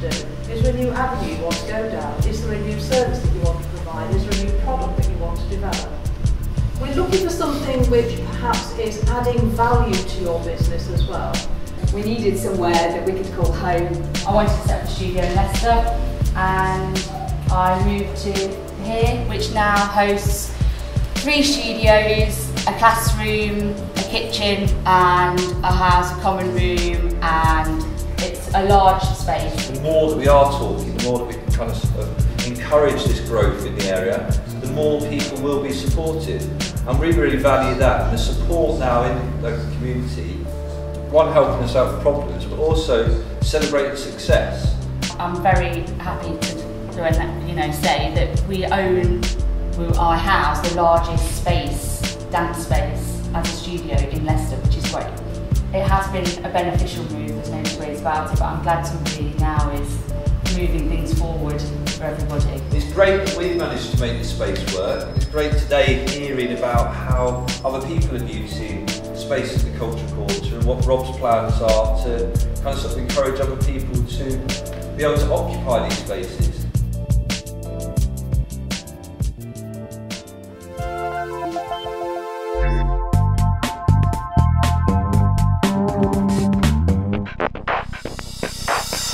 to do? Is there a new avenue you want to go down? Is there a new service that you want to provide? Is there a new product that you want to develop? We're looking for something which perhaps is adding value to your business as well. We needed somewhere that we could call home. I wanted to set up a studio in Leicester and I moved to here, which now hosts three studios, a classroom, a kitchen and a house, a common room and a large space. The more that we are talking, the more that we can kind of, sort encourage this growth in the area, the more people will be supported. And we really value that and the support now in the local community, one helping us out with problems, but also celebrating success. I'm very happy to you know, say that we own our house, the largest space, dance space, as a studio in Leicester, which is great. It has been a beneficial move, there's no two ways about it, but I'm glad to somebody now is moving things forward for everybody. It's great that we've managed to make this space work. It's great today hearing about how other people are using space as the culture quarter and what Rob's plans are to kind of, sort of encourage other people to be able to occupy these spaces.